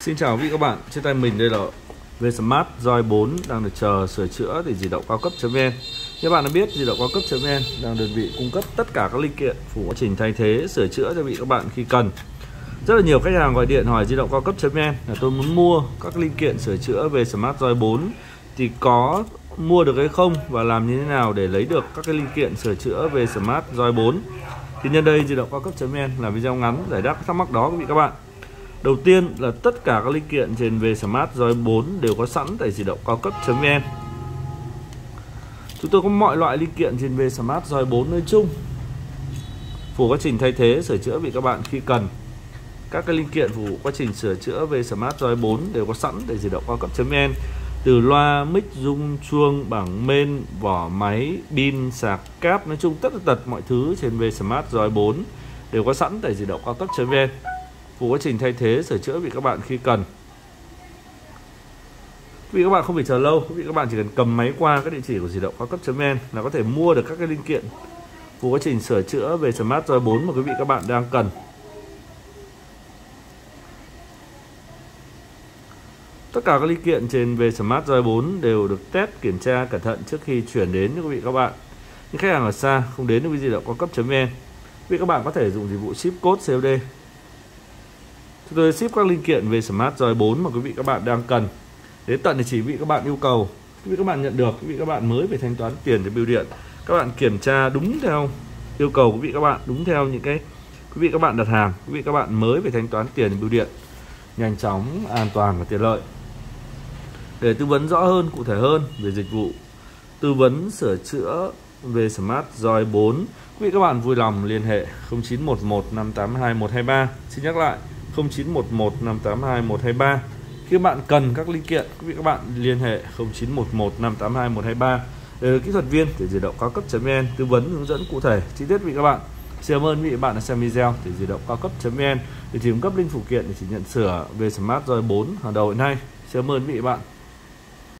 Xin chào quý vị các bạn, trên tay mình đây là Vsmart Joy 4 đang được chờ sửa chữa để di động cao cấp.vn Như bạn đã biết, di động cao cấp.vn đang đơn vị cung cấp tất cả các linh kiện phục quá trình thay thế, sửa chữa cho vị các bạn khi cần. Rất là nhiều khách hàng gọi điện hỏi di động cao cấp.vn là tôi muốn mua các linh kiện sửa chữa về Smart 4 thì có mua được hay không và làm như thế nào để lấy được các cái linh kiện sửa chữa về Smart 4 thì nhân đây di động cao cấp.vn là video ngắn giải đáp thắc mắc đó quý vị các bạn. Đầu tiên là tất cả các linh kiện trên Vsmart Joy 4 đều có sẵn tại di động cao cấp.vn Chúng tôi có mọi loại linh kiện trên Vsmart Joy 4 nói chung. Phục quá trình thay thế sửa chữa vì các bạn khi cần. Các cái linh kiện phục vụ quá trình sửa chữa Vsmart Joy 4 đều có sẵn tại di động cao cấp.vn từ loa, mic, rung, chuông, bảng main, vỏ máy, pin, sạc, cáp Nói chung tất tật mọi thứ trên Vsmart Joy 4 đều có sẵn tại di động cao cấp.vn của quá trình thay thế sửa chữa vì các bạn khi cần vì các bạn không phải chờ lâu quý vị các bạn chỉ cần cầm máy qua các địa chỉ của di động cao cấp.vn là có thể mua được các cái linh kiện của quá trình sửa chữa về Smart Joy 4 mà quý vị các bạn đang cần Tất cả các linh kiện trên về Smart Joy 4 đều được test kiểm tra cẩn thận trước khi chuyển đến cho quý vị các bạn. Những khách hàng ở xa không đến với di động cao cấp.vn, quý vị các bạn có thể dùng dịch vụ ship code COD Chúng tôi ship các linh kiện về Smart Joy 4 mà quý vị các bạn đang cần. Đến tận thì chỉ vị các bạn yêu cầu, quý vị các bạn nhận được, quý vị các bạn mới phải thanh toán tiền cho bưu điện. Các bạn kiểm tra đúng theo yêu cầu quý vị các bạn, đúng theo những cái quý vị các bạn đặt hàng, quý vị các bạn mới phải thanh toán tiền cho bưu điện. Nhanh chóng, an toàn và tiện lợi. Để tư vấn rõ hơn, cụ thể hơn về dịch vụ tư vấn sửa chữa về Smart Joy 4 quý vị các bạn vui lòng liên hệ 0911 582 123 xin nhắc lại 0911 582 123 khi các bạn cần các linh kiện, quý vị các bạn liên hệ 0911 582 123 để được kỹ thuật viên để di động cao cấp.vn tư vấn hướng dẫn cụ thể, chi tiết vị các bạn. Xin cảm ơn quý vị bạn đã xem video để di động cao cấp.vn để tìm cấp linh phụ kiện để chỉ nhận sửa về Smart Joy 4 hàng đầu hiện nay. Xin cảm ơn quý vị bạn.